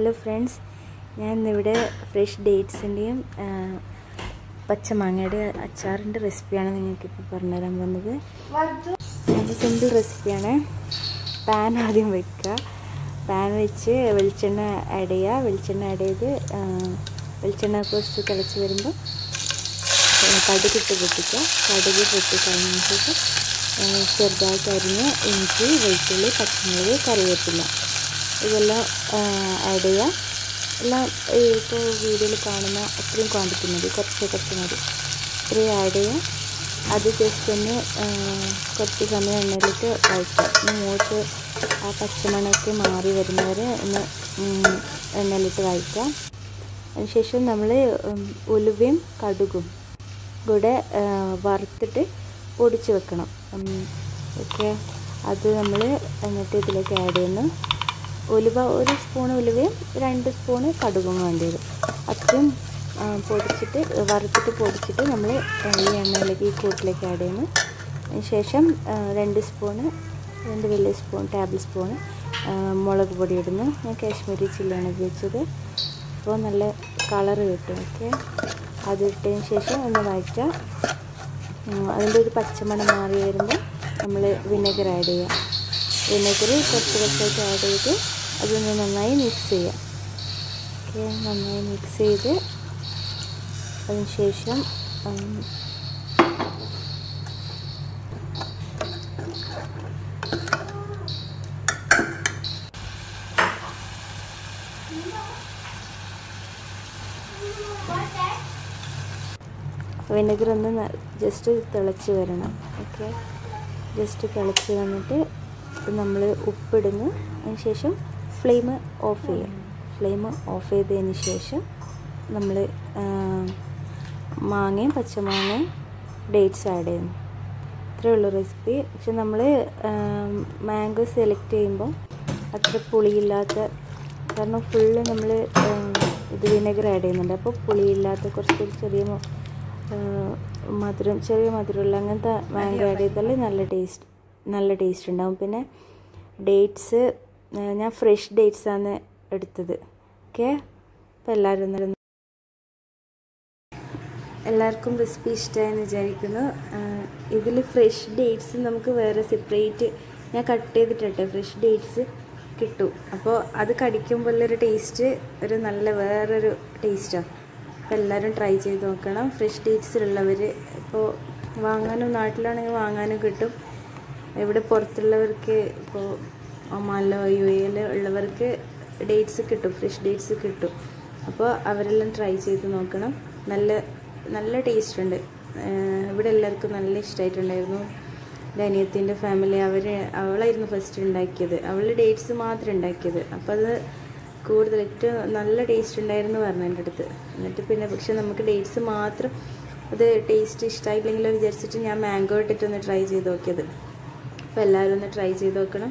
Hello friends ഞാൻ ഇന്നിവിടെ fresh ഡേറ്റ്സിന്റെയും പച്ചമാങ്ങയുടെ അച്ചാറിന്റെ റെസിപ്പിയാണ് നിങ്ങൾക്കിപ്പോൾ പറഞ്ഞുതരാൻ പോകുന്നത്. അത് സിമ്പിൾ റെസിപ്പിയാണ് പാൻ ആദ്യം വെക്കുക. പാൻ വെച്ച് വെളിച്ചെണ്ണ ആഡ് ചെയ്യുക. വെളിച്ചെണ്ണ ആഡ് ചെയ്ത് വെളിച്ചെണ്ണ കുറച്ച് തിളച്ച് വരുമ്പോൾ കടുകിട്ട് പൊട്ടിക്കുക. കടുക് പൊട്ടി കഴിഞ്ഞതിന് ശേഷം ചെറുതായിട്ട് അരിഞ്ഞ് ഇഞ്ചി വെളുത്തുള്ളി പച്ചമുളക് കറിവേപ്പില. ഇതെല്ലാം ആഡ് ചെയ്യാം. എല്ലാം ഇപ്പോൾ വീഡിയോയിൽ കാണുന്ന അത്രയും ക്വാണ്ടിറ്റി മതി. കുറച്ച് കുറച്ച് മതി. ഇത്രയും ആഡ് ചെയ്യാം. അത് ജസ്റ്റ് ഒന്ന് കുറച്ച് സമയം എണ്ണയിലിട്ട് വഴറ്റുക ഒന്ന് മൂത്ത് ആ പച്ചമണമൊക്കെ മാറി വരുന്നവരെ ഒന്ന് എണ്ണയിലിട്ട് വഴറ്റുക അതിനുശേഷം നമ്മൾ ഉലുവയും കടുകും കൂടെ വറുത്തിട്ട് പൊടിച്ച് വെക്കണം. ഓക്കെ? അത് നമ്മൾ എന്നിട്ട് ഇതിലേക്ക് ആഡ് ചെയ്യുന്നു. ഉലുവ ഒരു സ്പൂൺ ഉലുവയും രണ്ട് സ്പൂണ് കടുകും വേണ്ടി വരും അത്രയും പൊടിച്ചിട്ട് വറുത്തിട്ട് പൊടിച്ചിട്ട് നമ്മൾ ഈ എണ്ണയിലേക്ക് ഈ കൂട്ടിലേക്ക് ആഡ് ചെയ്യുന്നു. ശേഷം രണ്ട് സ്പൂണ് രണ്ട് വലിയ സ്പൂൺ ടേബിൾ സ്പൂണ് മുളക് പൊടി ഇടുന്നു. ഞാൻ കാശ്മീരി ചില്ലിയാണ് ഉപയോഗിച്ചത്. അപ്പോൾ നല്ല കളർ കിട്ടും ഓക്കെ അതിട്ടതിന് ശേഷം ഒന്ന് വഴറ്റുക അതിന്റെ ഒരു പച്ചമണം മാറി വരുമ്പോൾ നമ്മൾ വിനെഗർ ആഡ് ചെയ്യാം. വിനെഗർ കുറച്ച് കുറച്ചായിട്ട് ആഡ് ചെയ്ത് അതൊന്ന് നന്നായി മിക്സ് ചെയ്യാം. ഓക്കെ നന്നായി മിക്സ് ചെയ്ത് അതിന് ശേഷം വിനെഗർ ഒന്ന് ജസ്റ്റ് തിളച്ച് വരണം. ഓക്കെ ജസ്റ്റ് തിളച്ച് വന്നിട്ട് നമ്മൾ ഉപ്പിടുന്നു. അതിന് ശേഷം ഫ്ലെയിം ഓഫ് ചെയ്യുക ഫ്ലെയിം ഓഫ് ചെയ്തതിന് ശേഷം നമ്മൾ മാങ്ങയും പച്ചമാങ്ങയും ഡേറ്റ്സ് ആഡ് ചെയ്യുന്നു. ഇത്രയേ ഉള്ളൂ റെസിപ്പി. പക്ഷെ നമ്മൾ മാംഗോ സെലക്ട് ചെയ്യുമ്പോൾ അത്ര പുളിയില്ലാത്ത കാരണം ഫുള്ള് നമ്മൾ ഇത് വിനെഗർ ആഡ് ചെയ്യുന്നുണ്ട്. അപ്പോൾ പുളിയില്ലാത്ത കുറച്ച് ചെറിയ മധുരം ചെറിയ മധുരമുള്ള അങ്ങനത്തെ മാംഗോ ആഡ് ചെയ്താൽ നല്ല ടേസ്റ്റ് നല്ല ടേസ്റ്റ് ഉണ്ടാവും. പിന്നെ ഡേറ്റ്സ് ഞാൻ ഫ്രഷ് ഡേറ്റ്സ് ആണ് എടുത്തത്. ഓക്കെ അപ്പോൾ എല്ലാവരും എല്ലാവർക്കും റെസിപ്പി ഇഷ്ടമായെന്ന് വിചാരിക്കുന്നു. ഇതിൽ ഫ്രഷ് ഡേറ്റ്സ് നമുക്ക് വേറെ സെപ്പറേറ്റ് ഞാൻ കട്ട് ചെയ്തിട്ടെ ഫ്രഷ് ഡേറ്റ്സ് കിട്ടും. അപ്പോൾ അത് കടിക്കുമ്പോൾ കടിക്കുമ്പോഴുള്ളൊരു ടേസ്റ്റ് ഒരു നല്ല വേറൊരു ടേസ്റ്റാണ് അപ്പോൾ എല്ലാവരും ട്രൈ ചെയ്ത് നോക്കണം. ഫ്രഷ് ഡേറ്റ്സിലുള്ളവർ ഇപ്പോൾ വാങ്ങാനും നാട്ടിലാണെങ്കിൽ വാങ്ങാനും കിട്ടും. ഇവിടെ പുറത്തുള്ളവർക്ക് ഇപ്പോൾ ഒമാനിലോ യു എയിൽ ഉള്ളവർക്ക് ഡേറ്റ്സ് കിട്ടും ഫ്രഷ് ഡേറ്റ്സ് കിട്ടും. അപ്പോൾ അവരെല്ലാം ട്രൈ ചെയ്ത് നോക്കണം. നല്ല നല്ല ടേസ്റ്റ് ഉണ്ട്. ഇവിടെ എല്ലാവർക്കും നല്ല ഇഷ്ടമായിട്ടുണ്ടായിരുന്നു എന്റെ അനിയത്തിന്റെ ഫാമിലി അവർ അവളായിരുന്നു ഫസ്റ്റ് ഉണ്ടാക്കിയത്. അവൾ ഡേറ്റ്സ് മാത്രം ഉണ്ടാക്കിയത്. അപ്പോൾ അത് കൂടുതൽ ഏറ്റവും നല്ല ടേസ്റ്റ് ഉണ്ടായിരുന്നു പറഞ്ഞു എന്റെ അടുത്ത്. എന്നിട്ട് പിന്നെ പക്ഷേ നമുക്ക് ഡേറ്റ്സ് മാത്രം അത് ടേസ്റ്റ് ഇഷ്ടമായില്ലെങ്കിലോ വിചാരിച്ചിട്ട് ഞാൻ മാംഗോ ഇട്ടിട്ടൊന്ന് ട്രൈ ചെയ്ത് നോക്കിയത്. അപ്പോൾ എല്ലാവരും ഒന്ന് ട്രൈ ചെയ്ത് നോക്കണം.